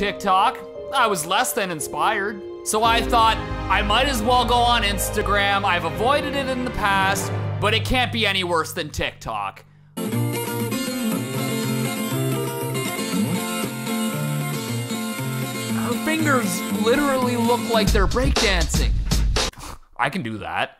TikTok. I was less than inspired. So I thought I might as well go on Instagram. I've avoided it in the past, but it can't be any worse than TikTok. Her fingers literally look like they're breakdancing. I can do that.